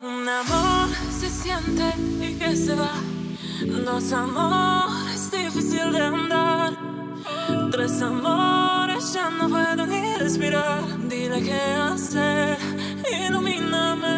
Un amor se siente y que se va. Dos amores difícil de andar. Tres amores ya no puedo ni respirar. Dile qué hacer, ilumíname.